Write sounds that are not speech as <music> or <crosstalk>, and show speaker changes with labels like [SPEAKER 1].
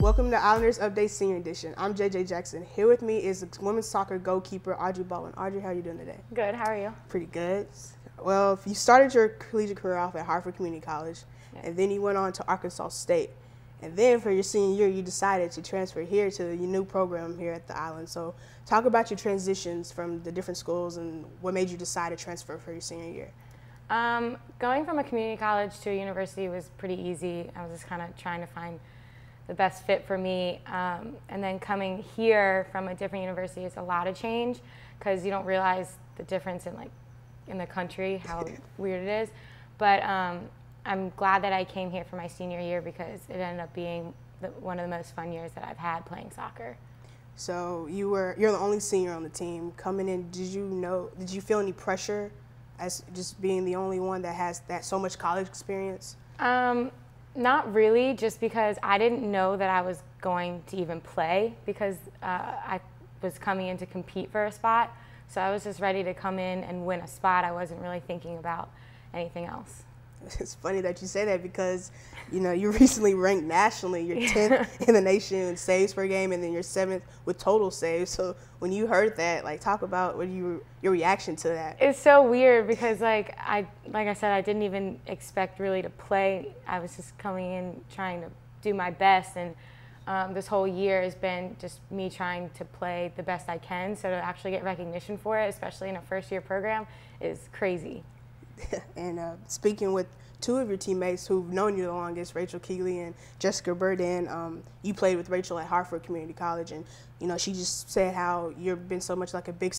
[SPEAKER 1] Welcome to Islanders Update Senior Edition. I'm JJ Jackson. Here with me is women's soccer goalkeeper Audrey Baldwin. Audrey, how are you doing today?
[SPEAKER 2] Good. How are you?
[SPEAKER 1] Pretty good. Well, you started your collegiate career off at Hartford Community College, yeah. and then you went on to Arkansas State. And then for your senior year, you decided to transfer here to your new program here at the Island. So, talk about your transitions from the different schools and what made you decide to transfer for your senior year.
[SPEAKER 2] Um, going from a community college to a university was pretty easy. I was just kind of trying to find the best fit for me. Um, and then coming here from a different university is a lot of change because you don't realize the difference in like in the country how <laughs> weird it is. But um, I'm glad that I came here for my senior year because it ended up being the, one of the most fun years that I've had playing soccer.
[SPEAKER 1] So you were you're the only senior on the team coming in. Did you know? Did you feel any pressure as just being the only one that has that so much college experience?
[SPEAKER 2] Um, not really, just because I didn't know that I was going to even play because uh, I was coming in to compete for a spot. So I was just ready to come in and win a spot. I wasn't really thinking about anything else. <laughs>
[SPEAKER 1] It's funny that you say that because, you know, you <laughs> recently ranked nationally. You're 10th <laughs> in the nation in saves per game, and then you're seventh with total saves. So when you heard that, like, talk about what you your reaction to that.
[SPEAKER 2] It's so weird because, like, I like I said, I didn't even expect really to play. I was just coming in trying to do my best, and um, this whole year has been just me trying to play the best I can. So to actually get recognition for it, especially in a first year program, is crazy. <laughs>
[SPEAKER 1] and uh, speaking with two of your teammates who've known you the longest, Rachel Keeley and Jessica Burden. Um, you played with Rachel at Hartford Community College, and you know she just said how you've been so much like a big